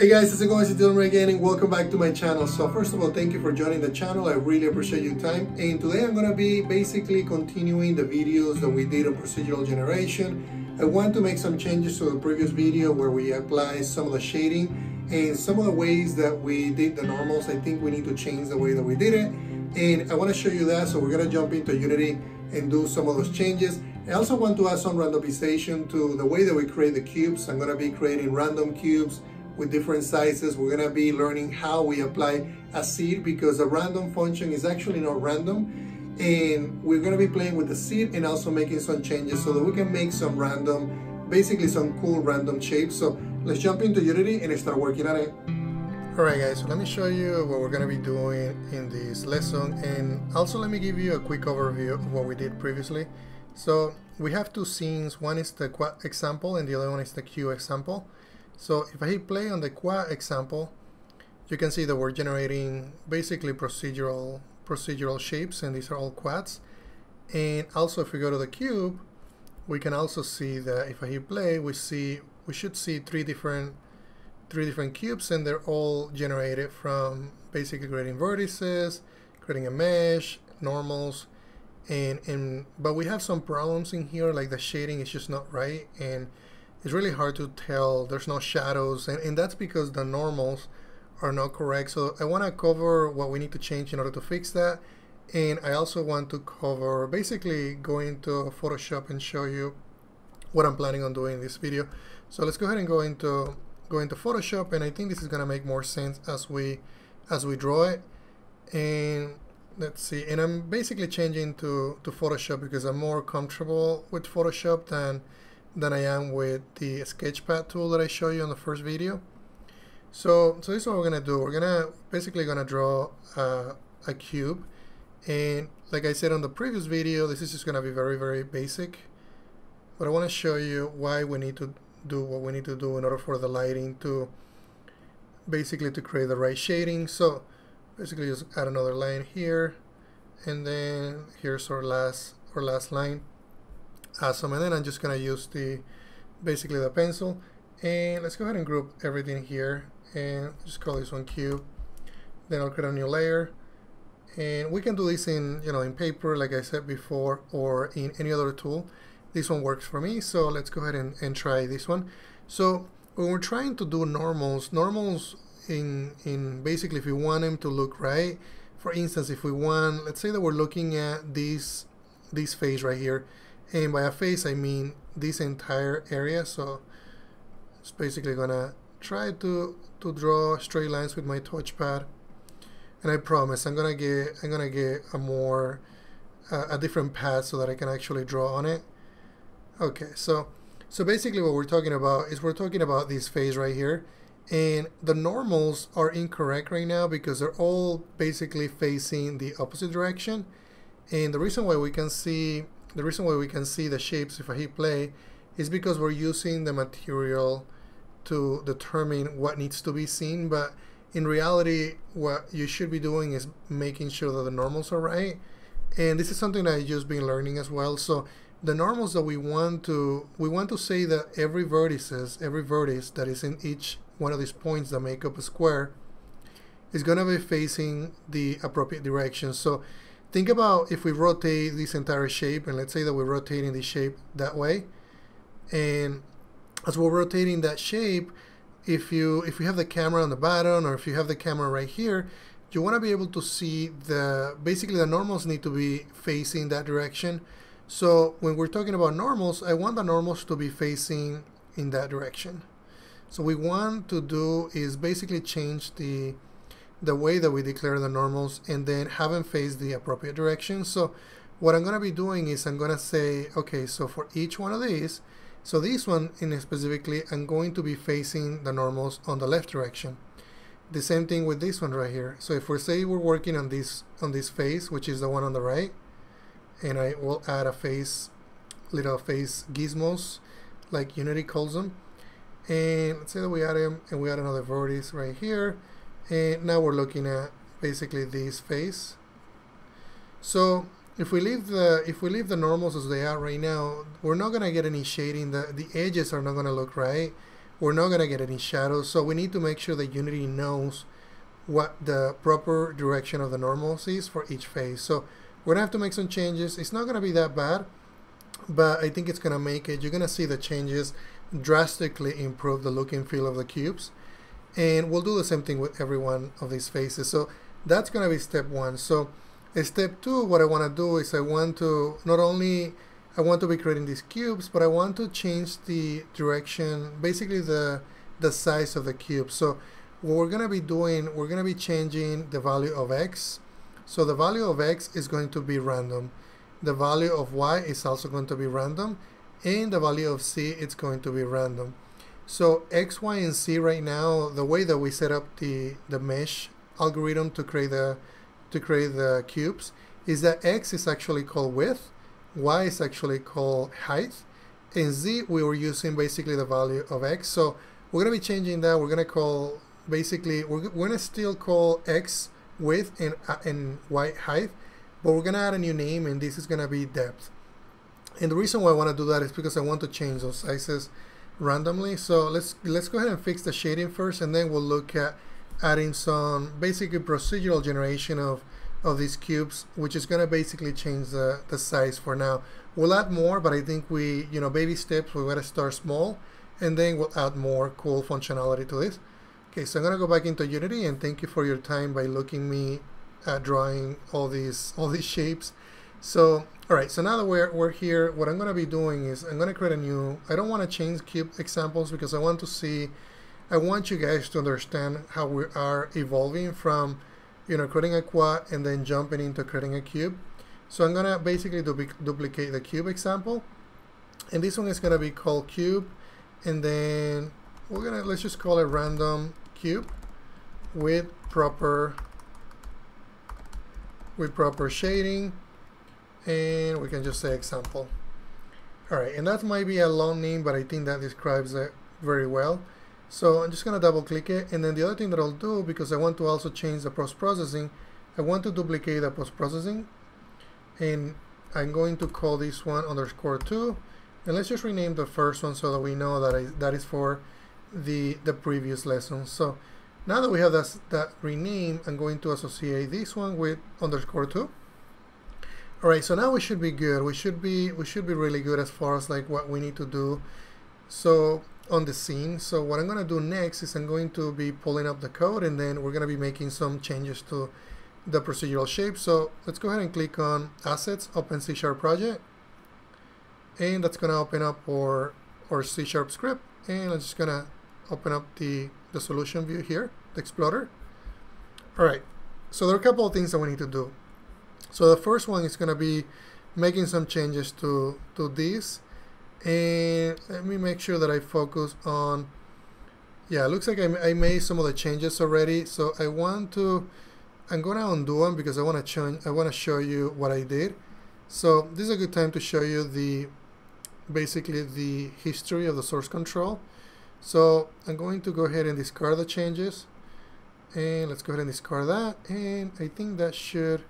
Hey guys, how's it going? It's Dilmer again and welcome back to my channel. So first of all, thank you for joining the channel. I really appreciate your time. And today I'm gonna be basically continuing the videos that we did on procedural generation. I want to make some changes to the previous video where we apply some of the shading and some of the ways that we did the normals. I think we need to change the way that we did it. And I wanna show you that. So we're gonna jump into Unity and do some of those changes. I also want to add some randomization to the way that we create the cubes. I'm gonna be creating random cubes with different sizes. We're gonna be learning how we apply a seed because a random function is actually not random. And we're gonna be playing with the seed and also making some changes so that we can make some random, basically some cool random shapes. So let's jump into Unity and start working on it. Alright guys, so let me show you what we're going to be doing in this lesson and also let me give you a quick overview of what we did previously. So we have two scenes, one is the example and the other one is the cube example. So if I hit play on the quad example, you can see that we're generating basically procedural procedural shapes and these are all quads. And also if we go to the cube, we can also see that if I hit play, we see we should see three different three different cubes and they're all generated from basically creating vertices, creating a mesh, normals, and, and but we have some problems in here like the shading is just not right and it's really hard to tell. There's no shadows, and, and that's because the normals are not correct. So I want to cover what we need to change in order to fix that. And I also want to cover, basically go into Photoshop and show you what I'm planning on doing in this video. So let's go ahead and go into go into Photoshop, and I think this is gonna make more sense as we as we draw it. And let's see, and I'm basically changing to to Photoshop because I'm more comfortable with Photoshop than than I am with the sketchpad tool that I showed you in the first video. So, so this is what we're gonna do. We're gonna basically gonna draw uh, a cube, and like I said on the previous video, this is just gonna be very very basic. But I want to show you why we need to do what we need to do in order for the lighting to basically to create the right shading. So basically just add another line here, and then here's our last our last line awesome and then I'm just gonna use the basically the pencil and let's go ahead and group everything here and just call this one cube. Then I'll create a new layer and we can do this in you know in paper like I said before or in any other tool. This one works for me so let's go ahead and, and try this one. So when we're trying to do normals normals in in basically if we want them to look right for instance if we want let's say that we're looking at this this face right here and by a face I mean this entire area. So it's basically gonna try to to draw straight lines with my touchpad. And I promise I'm gonna get I'm gonna get a more uh, a different path so that I can actually draw on it. Okay so so basically what we're talking about is we're talking about this face right here. And the normals are incorrect right now because they're all basically facing the opposite direction. And the reason why we can see the reason why we can see the shapes if I hit play is because we're using the material to determine what needs to be seen but in reality what you should be doing is making sure that the normals are right. And this is something that I've just been learning as well. So the normals that we want to we want to say that every vertices every vertex that is in each one of these points that make up a square is going to be facing the appropriate direction. So Think about if we rotate this entire shape, and let's say that we're rotating the shape that way, and as we're rotating that shape, if you if you have the camera on the bottom or if you have the camera right here, you want to be able to see the basically the normals need to be facing that direction. So when we're talking about normals, I want the normals to be facing in that direction. So we want to do is basically change the the way that we declare the normals and then have them face the appropriate direction. So what I'm going to be doing is I'm going to say, okay, so for each one of these, so this one in specifically, I'm going to be facing the normals on the left direction. The same thing with this one right here. So if we say we're working on this on this face, which is the one on the right, and I will add a face, little face gizmos, like Unity calls them. And let's say that we add them and we add another vertex right here and now we're looking at basically this face so if we leave the if we leave the normals as they are right now we're not gonna get any shading the the edges are not gonna look right we're not going to get any shadows. So we need to make sure that Unity knows what the proper direction of the normals is for each face. So we're gonna have to make some changes. It's not gonna be that bad, but I think it's gonna make it. You're gonna see the changes drastically improve the look and feel of the cubes. And we'll do the same thing with every one of these faces. So that's gonna be step one. So step two, what I wanna do is I want to not only I want to be creating these cubes, but I want to change the direction, basically the the size of the cube. So what we're going to be doing, we're going to be changing the value of x. So the value of x is going to be random. The value of y is also going to be random. And the value of z is going to be random. So x, y, and z right now, the way that we set up the, the mesh algorithm to create the to create the cubes is that x is actually called width, y is actually called height, and z we were using basically the value of x. So we're going to be changing that. We're going to call basically we're, we're gonna still call x width and, uh, and y height but we're gonna add a new name and this is gonna be depth and the reason why I want to do that is because I want to change those sizes randomly. So let's let's go ahead and fix the shading first and then we'll look at adding some basically procedural generation of of these cubes which is going to basically change the, the size for now. We'll add more but I think we you know baby steps we got to start small and then we'll add more cool functionality to this. Okay, so I'm gonna go back into Unity and thank you for your time by looking me at drawing all these all these shapes. So, all right, so now that we're, we're here, what I'm gonna be doing is I'm gonna create a new, I don't wanna change cube examples because I want to see, I want you guys to understand how we are evolving from, you know, creating a quad and then jumping into creating a cube. So I'm gonna basically du duplicate the cube example. And this one is gonna be called cube. And then we're gonna, let's just call it random cube with proper with proper shading and we can just say example alright and that might be a long name but I think that describes it very well so I'm just gonna double click it and then the other thing that I'll do because I want to also change the post-processing I want to duplicate the post-processing and I'm going to call this one underscore 2 and let's just rename the first one so that we know that I, that is for the, the previous lesson. So now that we have that, that rename, I'm going to associate this one with underscore 2. All right, so now we should be good. We should be we should be really good as far as like what we need to do. So on the scene. So what I'm going to do next is I'm going to be pulling up the code and then we're going to be making some changes to the procedural shape. So let's go ahead and click on Assets, Open C Sharp Project. And that's going to open up our, our C Sharp script. And I'm just going to open up the, the solution view here, the Explorer. All right, so there are a couple of things that we need to do. So the first one is going to be making some changes to, to this. And let me make sure that I focus on, yeah, it looks like I, I made some of the changes already. So I want to, I'm going to undo them because I want to change, I want to show you what I did. So this is a good time to show you the, basically the history of the source control. So I'm going to go ahead and discard the changes and let's go ahead and discard that and I think that should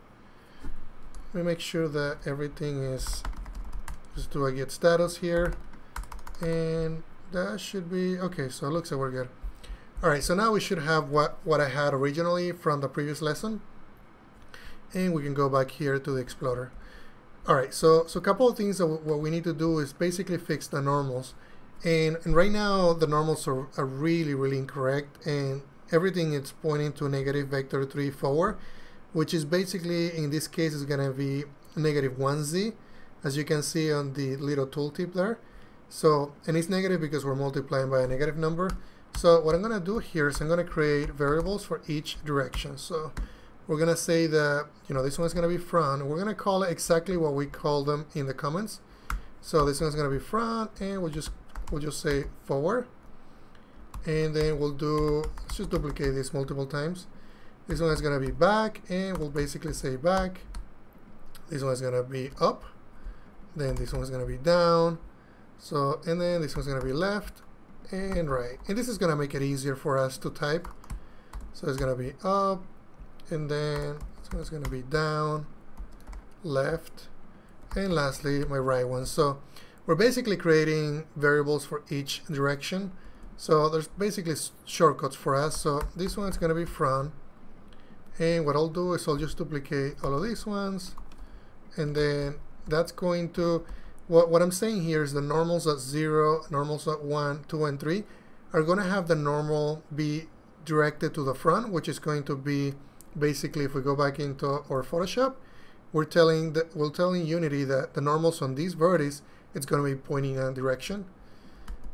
let me make sure that everything is just do a git status here. And that should be okay so it looks like we're good. Alright so now we should have what what I had originally from the previous lesson. And we can go back here to the Explorer. Alright so so a couple of things that what we need to do is basically fix the normals. And, and right now the normals are, are really, really incorrect. And everything is pointing to negative vector 3, forward, which is basically, in this case, is going to be negative 1z, as you can see on the little tooltip there. So, and it's negative because we're multiplying by a negative number. So what I'm going to do here is I'm going to create variables for each direction. So we're going to say that, you know, this one's going to be front. We're going to call it exactly what we call them in the comments. So this one's going to be front, and we'll just we'll just say forward and then we'll do let's just duplicate this multiple times this one is going to be back and we'll basically say back this one is going to be up then this one is going to be down so and then this one's going to be left and right and this is going to make it easier for us to type so it's going to be up and then it's going to be down left and lastly my right one so we're basically creating variables for each direction. So there's basically shortcuts for us. So this one is going to be front. And what I'll do is I'll just duplicate all of these ones. And then that's going to, what, what I'm saying here is the normals at 0, normals at 1, 2, and 3 are going to have the normal be directed to the front, which is going to be basically if we go back into our Photoshop, we're telling that we're telling Unity that the normals on these vertices it's going to be pointing in a direction.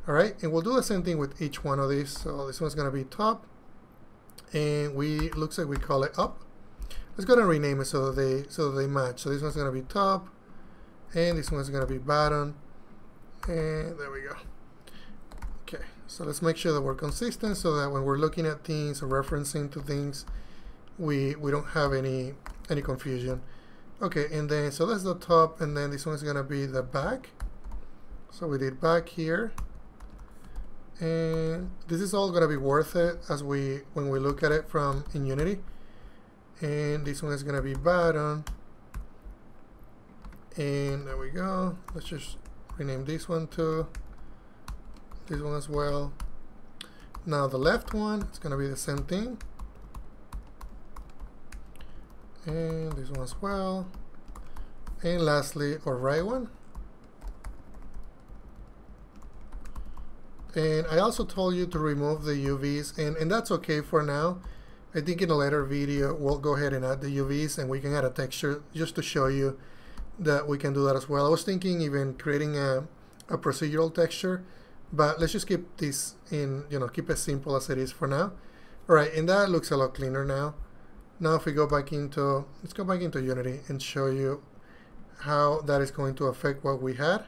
All right, and we'll do the same thing with each one of these. So this one's going to be top, and we looks like we call it up. Let's go and rename it so that they so that they match. So this one's to be top, and this one's to be bottom, and there we go. Okay, so let's make sure that we're consistent so that when we're looking at things or referencing to things, we we don't have any any confusion. Okay, and then so that's the top, and then this one's to be the back. So we did back here and this is all gonna be worth it as we when we look at it from in Unity. And this one is gonna be bottom. And there we go. Let's just rename this one too this one as well. Now the left one is gonna be the same thing. And this one as well. And lastly our right one And I also told you to remove the UVs, and, and that's okay for now. I think in a later video, we'll go ahead and add the UVs, and we can add a texture just to show you that we can do that as well. I was thinking even creating a, a procedural texture, but let's just keep this in, you know, keep it simple as it is for now. All right, and that looks a lot cleaner now. Now if we go back into, let's go back into Unity and show you how that is going to affect what we had.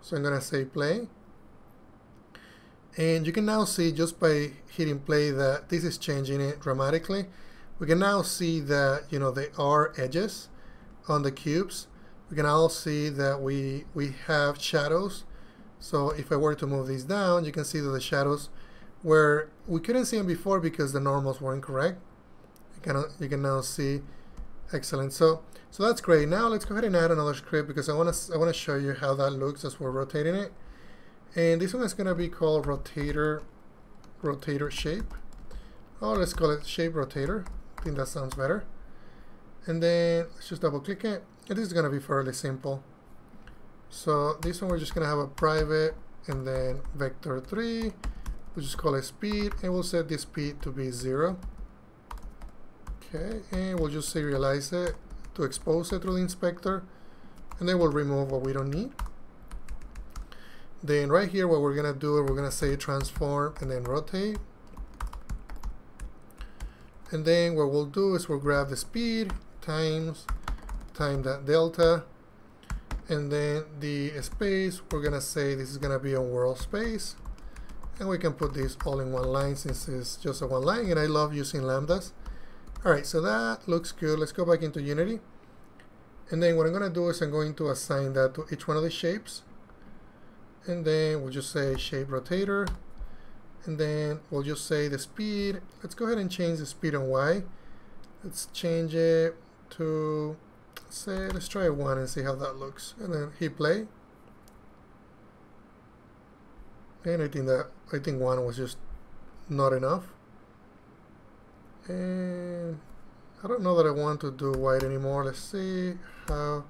So I'm gonna say play. And you can now see just by hitting play that this is changing it dramatically. We can now see that, you know, there are edges on the cubes. We can all see that we, we have shadows. So if I were to move these down, you can see that the shadows where we couldn't see them before because the normals weren't correct. You can, you can now see, excellent. So, so that's great. Now let's go ahead and add another script because I want to I want to show you how that looks as we're rotating it. And this one is going to be called rotator, rotator shape. Oh, let's call it shape rotator. I think that sounds better. And then let's just double click it. This is going to be fairly simple. So this one we're just going to have a private and then vector 3. We'll just call it speed and we'll set this speed to be 0. Okay, and we'll just serialize it to expose it through the inspector. And then we'll remove what we don't need. Then right here, what we're gonna do, is we're gonna say transform and then rotate. And then what we'll do is we'll grab the speed times time that delta. And then the space, we're gonna say this is gonna be on world space. And we can put this all in one line since it's just a one line and I love using lambdas. Alright, so that looks good. Let's go back into Unity. And then what I'm gonna do is I'm going to assign that to each one of the shapes and then we'll just say shape rotator. And then we'll just say the speed. Let's go ahead and change the speed on Y. Let's change it to say let's try one and see how that looks. And then hit play. And I think that I think one was just not enough. And I don't know that I want to do white anymore. Let's see how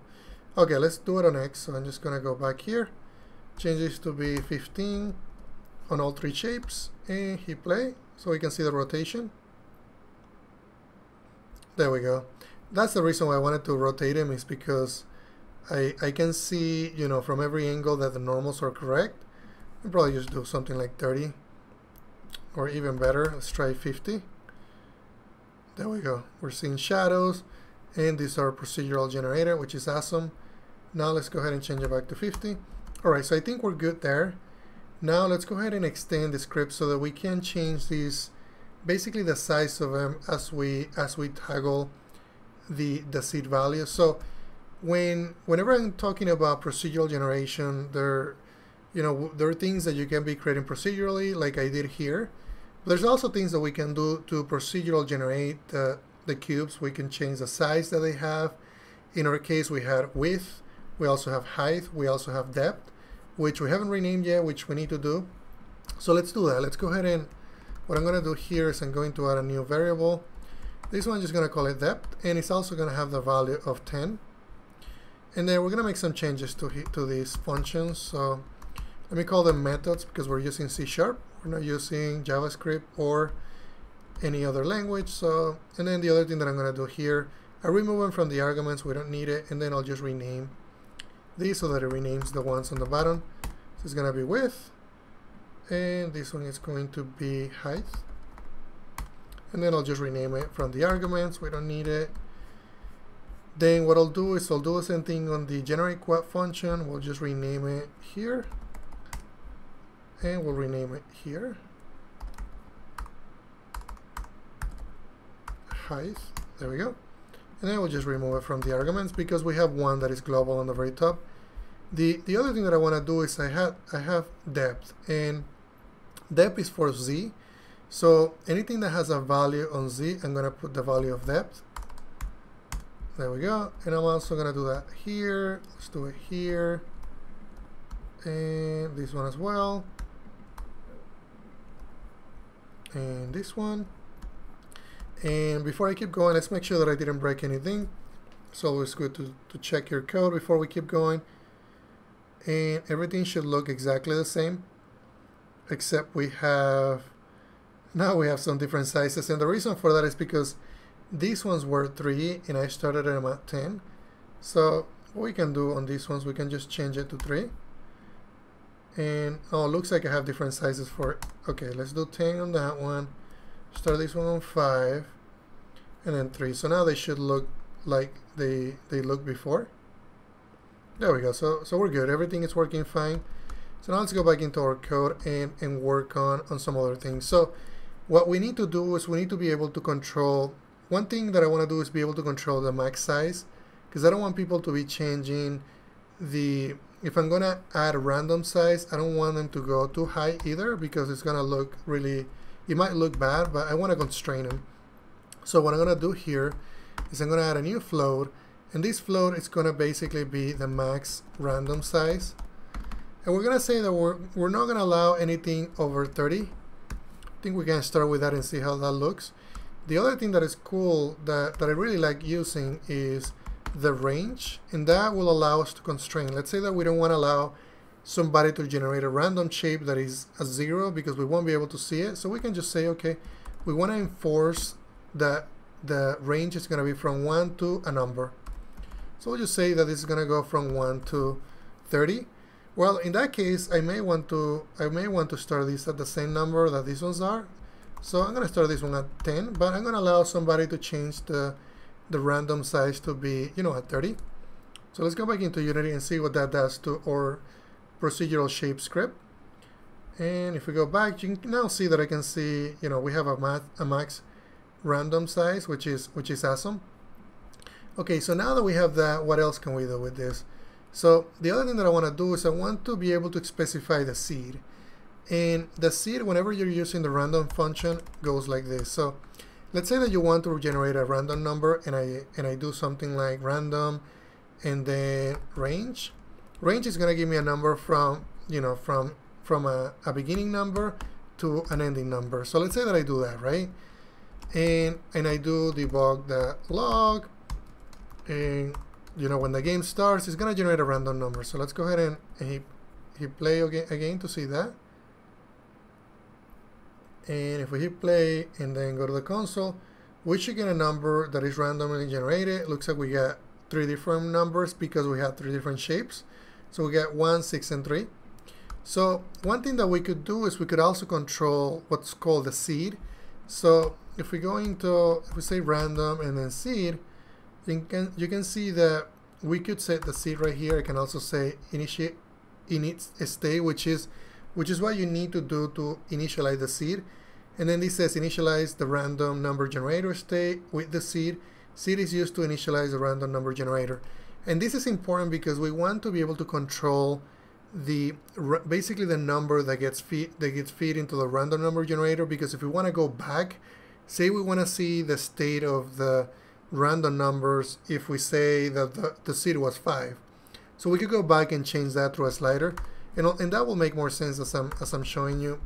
okay let's do it on X. So I'm just gonna go back here change this to be 15 on all three shapes and hit play so we can see the rotation. There we go. That's the reason why I wanted to rotate him is because I, I can see you know from every angle that the normals are correct I'll probably just do something like 30 or even better let's try 50 there we go. We're seeing shadows and these are procedural generator which is awesome. Now let's go ahead and change it back to 50 Alright, so I think we're good there. Now let's go ahead and extend the script so that we can change these, basically the size of them as we as we toggle the the seed value. So when whenever I'm talking about procedural generation, there you know there are things that you can be creating procedurally, like I did here. But there's also things that we can do to procedural generate the the cubes. We can change the size that they have. In our case, we had width. We also have height. We also have depth which we haven't renamed yet, which we need to do. So let's do that. Let's go ahead and what I'm going to do here is I'm going to add a new variable. This one I'm just going to call it depth and it's also going to have the value of 10. And then we're going to make some changes to, to these functions. So let me call them methods because we're using C Sharp. We're not using JavaScript or any other language. So, and then the other thing that I'm going to do here, I remove them from the arguments. We don't need it. And then I'll just rename these so that it renames the ones on the bottom. This is going to be width. And this one is going to be height. And then I'll just rename it from the arguments. We don't need it. Then what I'll do is I'll do the same thing on the generate quad function. We'll just rename it here. And we'll rename it here. Height. There we go. And then we'll just remove it from the arguments because we have one that is global on the very top. The the other thing that I want to do is I have I have depth and depth is for z. So anything that has a value on z, I'm going to put the value of depth. There we go. And I'm also going to do that here. Let's do it here. And this one as well. And this one. And before I keep going, let's make sure that I didn't break anything. It's always good to, to check your code before we keep going. And everything should look exactly the same, except we have, now we have some different sizes. And the reason for that is because these ones were 3 and I started them at 10. So what we can do on these ones, we can just change it to 3. And oh, looks like I have different sizes for. Okay, let's do 10 on that one. Start this one on 5 and then 3. So now they should look like they they looked before. There we go. So so we're good. Everything is working fine. So now let's go back into our code and, and work on, on some other things. So what we need to do is we need to be able to control one thing that I want to do is be able to control the max size because I don't want people to be changing the if I'm gonna add a random size I don't want them to go too high either because it's gonna look really it might look bad but I want to constrain them so what I'm gonna do here is I'm gonna add a new float and this float is gonna basically be the max random size. And we're gonna say that we're, we're not gonna allow anything over 30 I think we can start with that and see how that looks. The other thing that is cool that, that I really like using is the range and that will allow us to constrain. Let's say that we don't want to allow somebody to generate a random shape that is a zero because we won't be able to see it. So we can just say okay we want to enforce that the range is going to be from 1 to a number. So we'll just say that this is going to go from 1 to 30 well in that case I may want to I may want to start this at the same number that these ones are. So I'm going to start this one at 10 but I'm going to allow somebody to change the the random size to be you know at 30 so let's go back into Unity and see what that does to our procedural shape script. And if we go back you can now see that I can see you know we have a, math, a max random size which is which is awesome. Okay so now that we have that what else can we do with this? So the other thing that I want to do is I want to be able to specify the seed. And the seed whenever you're using the random function goes like this. So let's say that you want to generate a random number and I and I do something like random and then range range is gonna give me a number from you know from from a, a beginning number to an ending number. So let's say that I do that right? And and I do debug the log and you know when the game starts it's gonna generate a random number. So let's go ahead and, and hit, hit play again, again to see that. And if we hit play and then go to the console we should get a number that is randomly generated. It looks like we got three different numbers because we have three different shapes so we get 1, 6, and 3. So one thing that we could do is we could also control what's called the seed. So if we go into, if we say random and then seed, you can, you can see that we could set the seed right here. I can also say initiate init state, which is which is what you need to do to initialize the seed. And then this says initialize the random number generator state with the seed. Seed is used to initialize the random number generator. And this is important because we want to be able to control the basically the number that gets feed that gets feed into the random number generator because if we want to go back say we want to see the state of the random numbers if we say that the, the seed was 5 so we could go back and change that through a slider and, and that will make more sense as I'm, as I'm showing you.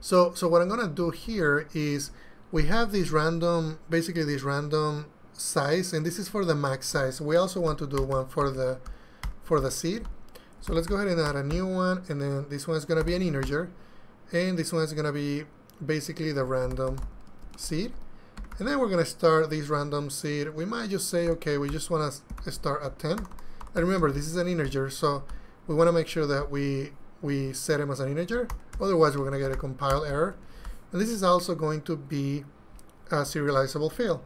So, so what I'm gonna do here is we have this random, basically this random size, and this is for the max size. We also want to do one for the for the seed. So let's go ahead and add a new one, and then this one is gonna be an integer, and this one is gonna be basically the random seed. And then we're gonna start this random seed. We might just say, okay, we just wanna start at 10. And remember, this is an integer, so we wanna make sure that we we set him as an integer. Otherwise, we're gonna get a compile error. And this is also going to be a serializable field.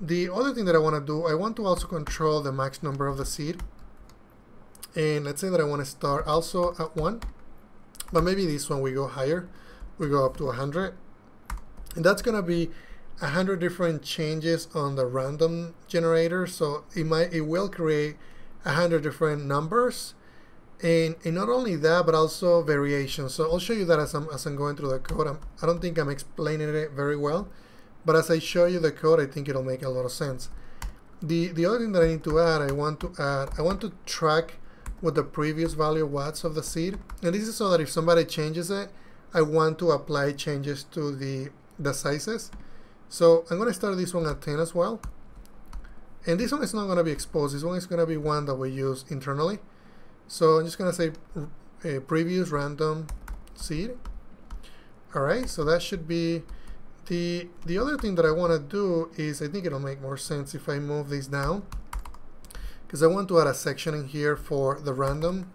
The other thing that I want to do, I want to also control the max number of the seed. And let's say that I want to start also at 1. But maybe this one we go higher. We go up to 100. And that's going to be 100 different changes on the random generator. So it might it will create 100 different numbers. And, and not only that, but also variations. So I'll show you that as I'm, as I'm going through the code. I'm, I don't think I'm explaining it very well. But as I show you the code, I think it'll make a lot of sense. The, the other thing that I need to add, I want to add, I want to track what the previous value was of the seed. And this is so that if somebody changes it, I want to apply changes to the, the sizes. So I'm going to start this one at 10 as well. And this one is not going to be exposed. This one is going to be one that we use internally. So I'm just going to say a previous random seed. All right, so that should be the, the other thing that I want to do is, I think it'll make more sense if I move this down, because I want to add a section in here for the random.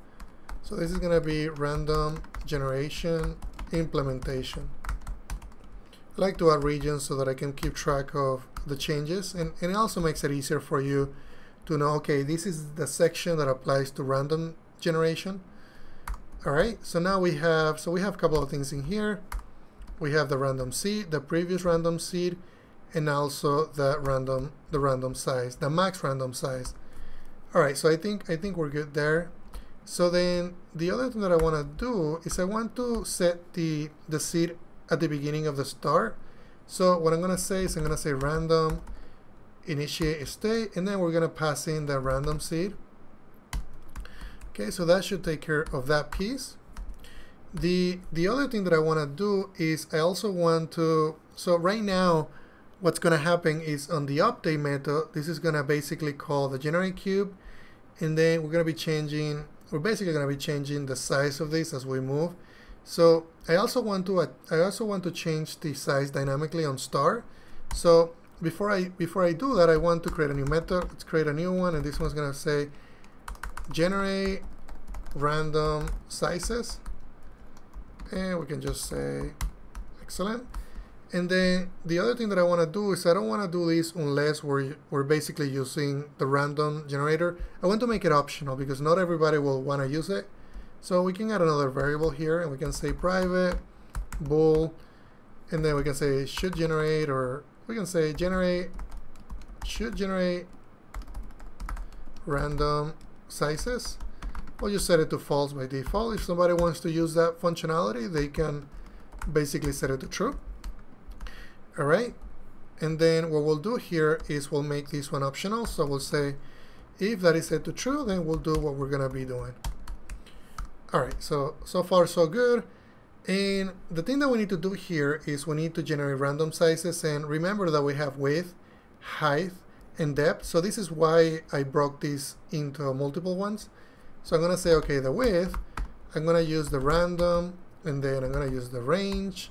So this is going to be random generation implementation. I like to add regions so that I can keep track of the changes, and, and it also makes it easier for you to know, okay, this is the section that applies to random generation. All right, so now we have, so we have a couple of things in here we have the random seed, the previous random seed, and also the random the random size, the max random size. All right, so I think I think we're good there. So then the other thing that I want to do is I want to set the the seed at the beginning of the start. So what I'm going to say is I'm going to say random initiate state, and then we're going to pass in the random seed. Okay, so that should take care of that piece. The, the other thing that I want to do is I also want to, so right now what's going to happen is on the update method, this is going to basically call the generate cube and then we're going to be changing, we're basically going to be changing the size of this as we move. So I also want to, I also want to change the size dynamically on star. So before I, before I do that, I want to create a new method. Let's create a new one and this one's going to say generate random sizes and we can just say excellent and then the other thing that I want to do is I don't want to do this unless we're, we're basically using the random generator. I want to make it optional because not everybody will want to use it. So we can add another variable here and we can say private bool and then we can say should generate or we can say generate should generate random sizes We'll just set it to false by default. If somebody wants to use that functionality, they can basically set it to true. All right. And then what we'll do here is we'll make this one optional. So we'll say if that is set to true, then we'll do what we're going to be doing. All right. So, so far so good. And the thing that we need to do here is we need to generate random sizes. And remember that we have width, height, and depth. So this is why I broke this into multiple ones. So I'm going to say, okay, the width, I'm going to use the random, and then I'm going to use the range.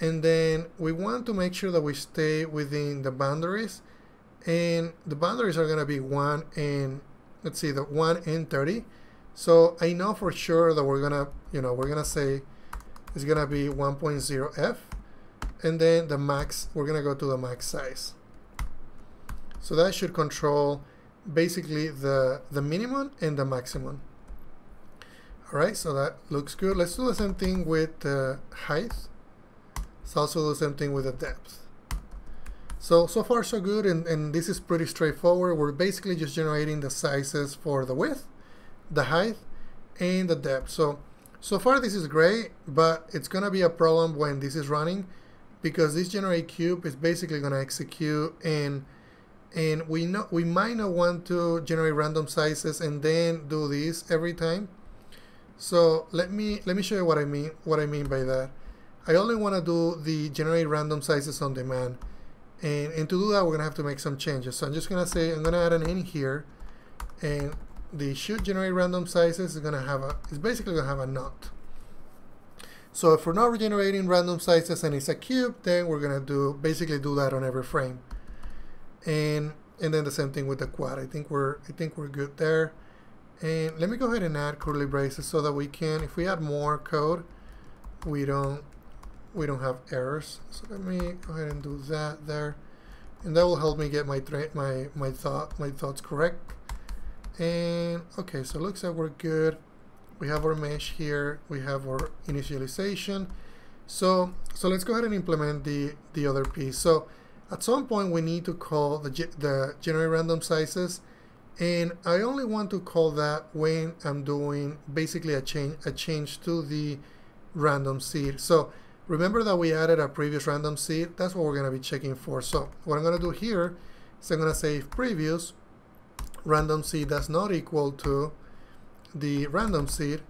And then we want to make sure that we stay within the boundaries. And the boundaries are going to be 1 and, let's see, the 1 and 30. So I know for sure that we're going to, you know, we're going to say it's going to be 1.0f. And then the max, we're going to go to the max size. So that should control basically the, the minimum and the maximum. Alright, so that looks good. Let's do the same thing with the height. Let's also the same thing with the depth. So, so far so good, and, and this is pretty straightforward. We're basically just generating the sizes for the width, the height, and the depth. So, so far this is great, but it's gonna be a problem when this is running because this generate cube is basically gonna execute and and we know we might not want to generate random sizes and then do this every time so let me let me show you what I mean what I mean by that I only want to do the generate random sizes on demand. And, and to do that, we're going to have to make some changes. So I'm just going to say, I'm going to add an in here. And the should generate random sizes is to have a, it's basically to have a not. So if we're not generating random sizes and it's a cube, then we're going to do basically do that on every frame. And and then the same thing with the quad. I think we're I think we're good there. And let me go ahead and add curly braces so that we can, if we add more code, we don't we don't have errors. So let me go ahead and do that there, and that will help me get my my my thought my thoughts correct. And okay, so it looks like we're good. We have our mesh here. We have our initialization. So so let's go ahead and implement the the other piece. So at some point we need to call the the generate random sizes, and I only want to call that when I'm doing basically a change a change to the random seed. So Remember that we added a previous random seed. That's what we're going to be checking for. So what I'm going to do here is I'm going to say if previous random seed does not equal to the random seed,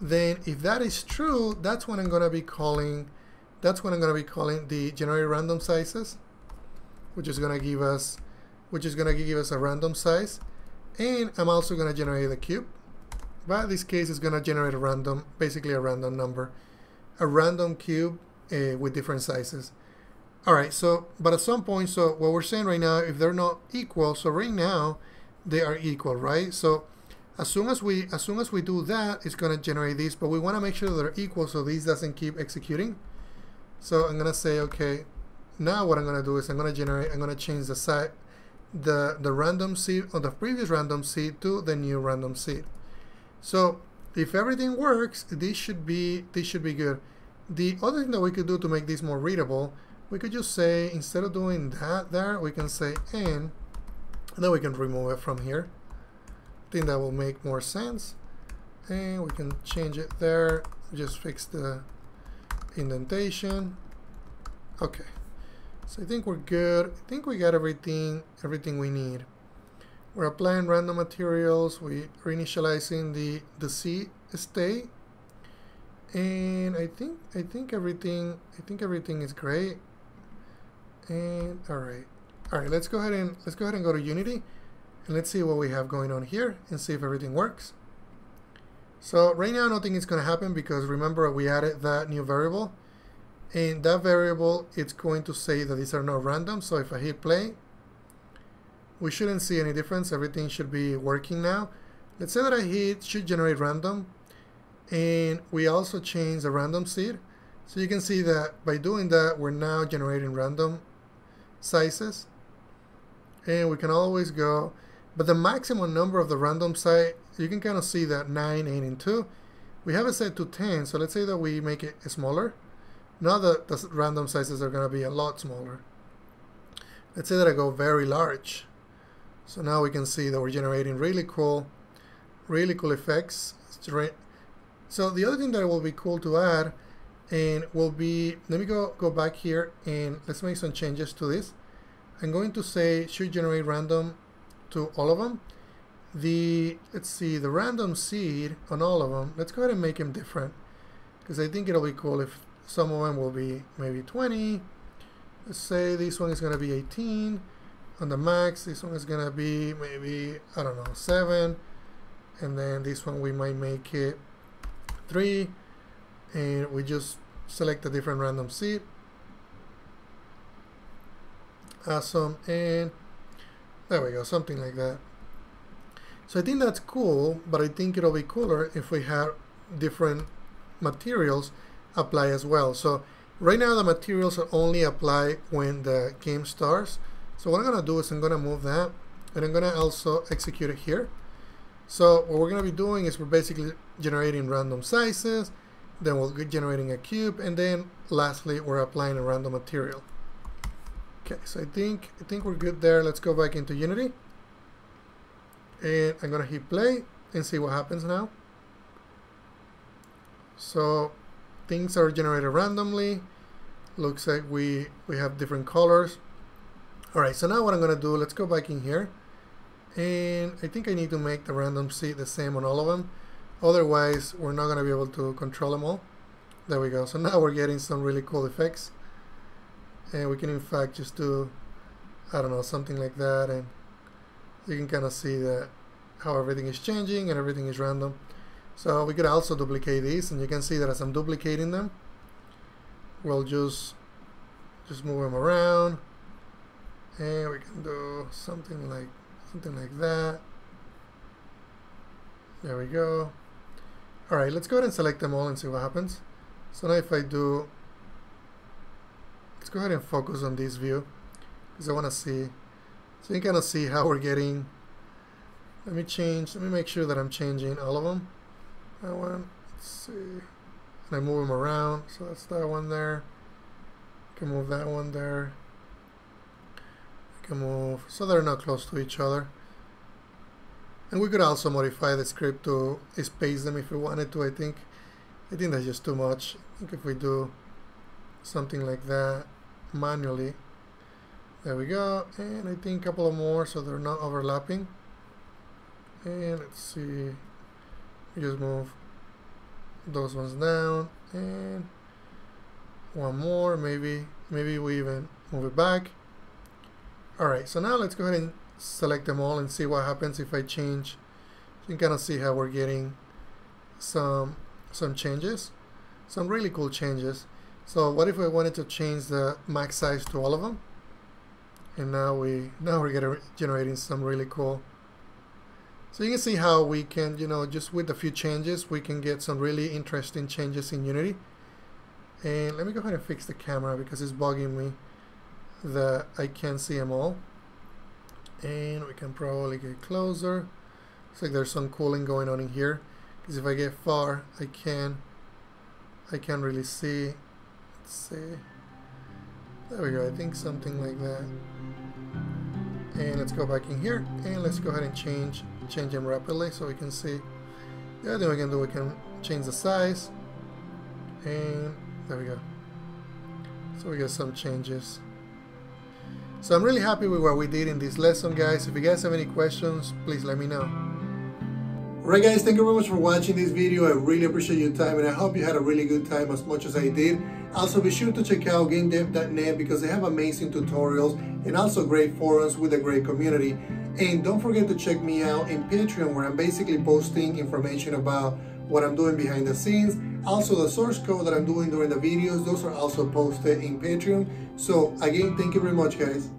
then if that is true, that's when I'm going to be calling that's what I'm going to be calling the generate random sizes, which is going to give us which is going to give us a random size. And I'm also going to generate the cube. But this case, is going to generate a random, basically a random number a random cube uh, with different sizes. All right, so, but at some point, so what we're saying right now, if they're not equal, so right now, they are equal, right? So as soon as we, as soon as we do that, it's gonna generate these, but we wanna make sure they're equal so these doesn't keep executing. So I'm gonna say, okay, now what I'm gonna do is I'm gonna generate, I'm gonna change the site, the, the random seed, or the previous random seed to the new random seed. So if everything works, this should be this should be good. The other thing that we could do to make this more readable, we could just say, instead of doing that there, we can say n, and then we can remove it from here. I think that will make more sense. And we can change it there, just fix the indentation. Okay, so I think we're good. I think we got everything, everything we need. We're applying random materials. We are initializing the the C state, and I think I think everything I think everything is great. And all right, all right. Let's go ahead and let's go ahead and go to Unity, and let's see what we have going on here and see if everything works. So right now nothing is going to happen because remember we added that new variable and that variable it's going to say that these are not random so if I hit play we shouldn't see any difference. Everything should be working now. Let's say that I hit should generate random and we also change the random seed. So you can see that by doing that, we're now generating random sizes. And we can always go, but the maximum number of the random site, you can kind of see that 9, 8, and 2. We have it set to 10, so let's say that we make it smaller. Now that the random sizes are going to be a lot smaller. Let's say that I go very large. So now we can see that we're generating really cool, really cool effects. So the other thing that will be cool to add and will be, let me go, go back here and let's make some changes to this. I'm going to say should generate random to all of them. The, let's see, the random seed on all of them, let's go ahead and make them different. Because I think it'll be cool if some of them will be maybe 20. Let's say this one is going to be 18 on the max this one is gonna be maybe I don't know 7 and then this one we might make it 3 and we just select a different random seed. Awesome. And there we go something like that so I think that's cool but I think it'll be cooler if we have different materials apply as well so right now the materials are only apply when the game starts so what I'm to do is I'm to move that and I'm to also execute it here. So what we're to be doing is we're basically generating random sizes, then we'll be generating a cube, and then lastly we're applying a random material. Okay, so I think I think we're good there. Let's go back into Unity. And I'm gonna hit play and see what happens now. So things are generated randomly. Looks like we we have different colors. Alright, so now what I'm to do, let's go back in here. And I think I need to make the random seed the same on all of them. Otherwise, we're not to be able to control them all. there we go so now we're getting some really cool effects and we can in fact just do I don't know something like that and you can kind of see that how everything is changing and everything is random. So we could also duplicate these and you can see that as I'm duplicating them we'll just just move them around. And we can do something like something like that. There we go. Alright let's go ahead and select them all and see what happens. So now if I do let's go ahead and focus on this view because I want to see so you can kind of see how we're getting. Let me change let me make sure that I'm changing all of them that one let's see. And I move them around so that's that one there. I can move that one there. I can move so they're not close to each other. And we could also modify the script to space them if we wanted to I think. I think that's just too much. I think if we do something like that manually there we go. And I think a couple of more so they're not overlapping. And let's see. We just move those ones down. And one more maybe maybe we even move it back. Alright so now let's go ahead and select them all and see what happens if I change. You can kind of see how we're getting some some changes some really cool changes. So what if I wanted to change the max size to all of them and now we now we're getting generating some really cool so you can see how we can, you know, just with a few changes, we can get some really interesting changes in Unity. And let me go ahead and fix the camera because it's bugging me that I can't see them all. And we can probably get closer. Looks like there's some cooling going on in here. Because if I get far, I can I can't really see. Let's see. There we go. I think something like that. And let's go back in here and let's go ahead and change change them rapidly so we can see. The other thing we can do we can change the size. And there we go. So we got some changes. So I'm really happy with what we did in this lesson guys. If you guys have any questions please let me know. Alright guys, thank you very much for watching this video. I really appreciate your time and I hope you had a really good time as much as I did. Also be sure to check out GameDev.net because they have amazing tutorials and also great forums with a great community. And don't forget to check me out in Patreon where I'm basically posting information about what I'm doing behind the scenes. Also the source code that I'm doing during the videos, those are also posted in Patreon. So again, thank you very much guys.